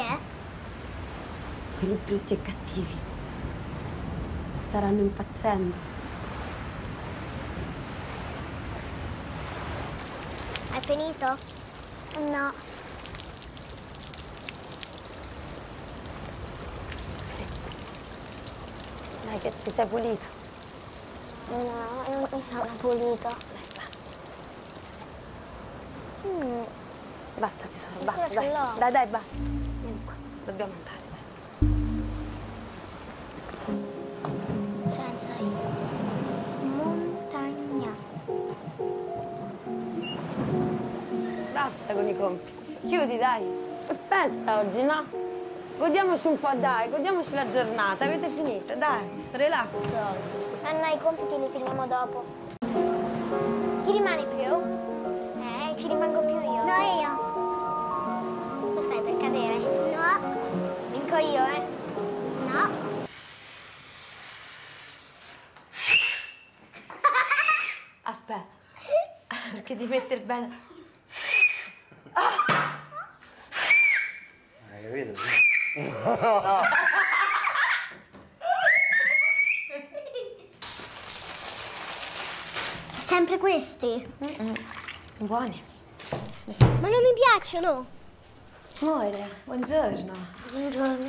è? Quelli brutti e cattivi. Staranno impazzendo. Hai finito? No. Dai che ti sei pulito. No, non sono pulito. Dai, basta. Mm. Basta tesoro, basta, dai. Dai, dai, basta. Dobbiamo andare. Senza io. Montagna. Basta con i compiti. Chiudi, dai. È festa oggi, no? Godiamoci un po', dai, godiamoci la giornata. Avete finito, dai. Relax oggi. Anna, i compiti li finiamo dopo. Chi rimane più? Vinco io, eh? No. Aspetta. Perché ti mettere bene. Hai capito? Sempre questi? Buoni. Ma non mi piacciono. Amore, buongiorno. Buongiorno.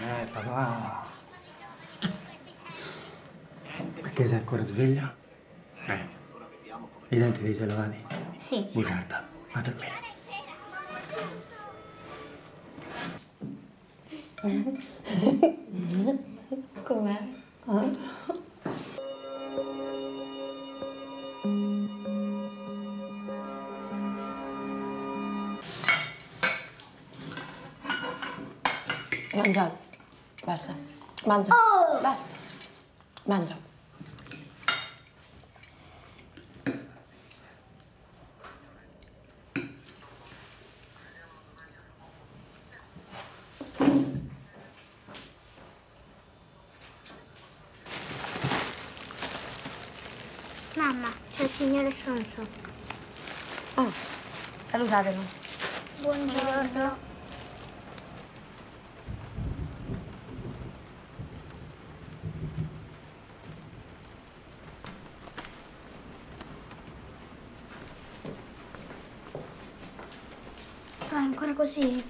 Eh, papà. Perché sei ancora sveglia? Eh. I denti ti sei lavati? Sì. Bugiarda, va a dormire. Com'è? Mangia. Basta. Mangia. Oh! Basta. Mangia. Mamma, c'è il signore Sonso. Oh, salutatelo. Buongiorno. Fai ancora così?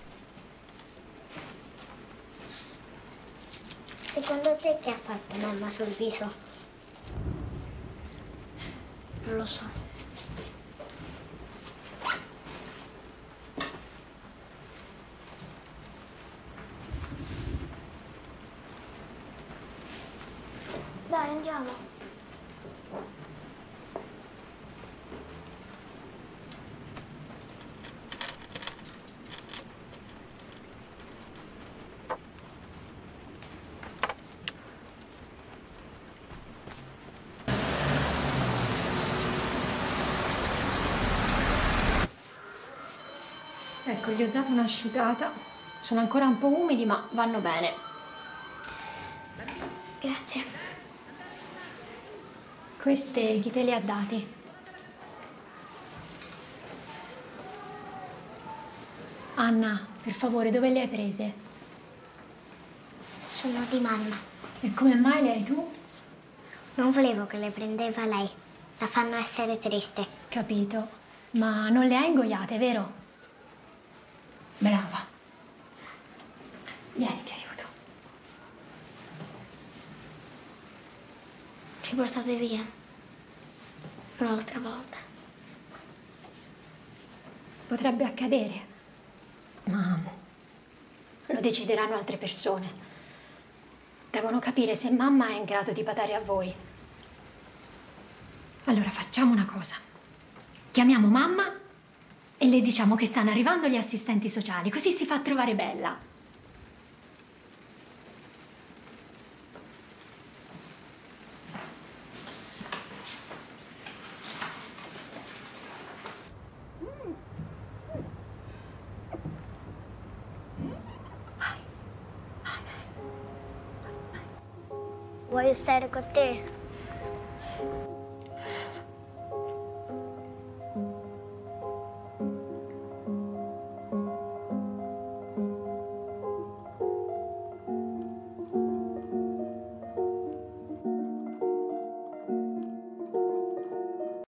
Secondo te che ha fatto mamma sul viso? Non lo so. Dai, andiamo. Ecco, gli ho dato un'asciugata. Sono ancora un po' umidi, ma vanno bene. Grazie. Queste chi te le ha dati? Anna, per favore, dove le hai prese? Sono di mamma. E come mai le hai tu? Non volevo che le prendeva lei. La fanno essere triste. Capito. Ma non le hai ingoiate, vero? Brava. Vieni, ti aiuto. Ci portate via. Un'altra volta. Potrebbe accadere, ma lo decideranno altre persone. Devono capire se mamma è in grado di badare a voi. Allora facciamo una cosa. Chiamiamo mamma e le diciamo che stanno arrivando gli assistenti sociali, così si fa trovare bella. Voglio stare con te.